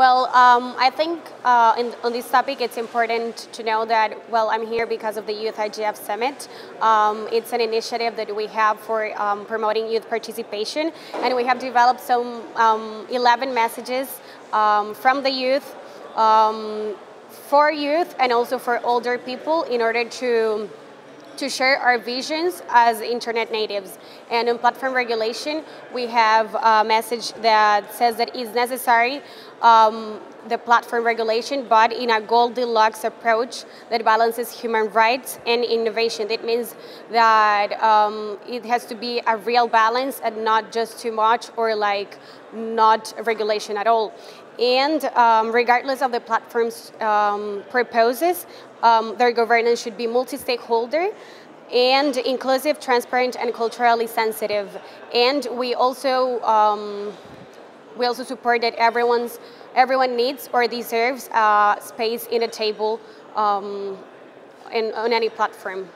Well, um, I think uh, in, on this topic, it's important to know that, well, I'm here because of the Youth IGF Summit. Um, it's an initiative that we have for um, promoting youth participation, and we have developed some um, 11 messages um, from the youth, um, for youth, and also for older people in order to to share our visions as internet natives. And in platform regulation, we have a message that says that it's necessary um, the platform regulation, but in a Goldilocks approach that balances human rights and innovation. That means that um, it has to be a real balance and not just too much or like not regulation at all. And um, regardless of the platform's um, purposes, um, their governance should be multi-stakeholder and inclusive, transparent, and culturally sensitive. And we also um, we also support that everyone's everyone needs or deserves uh, space in a table um, in, on any platform.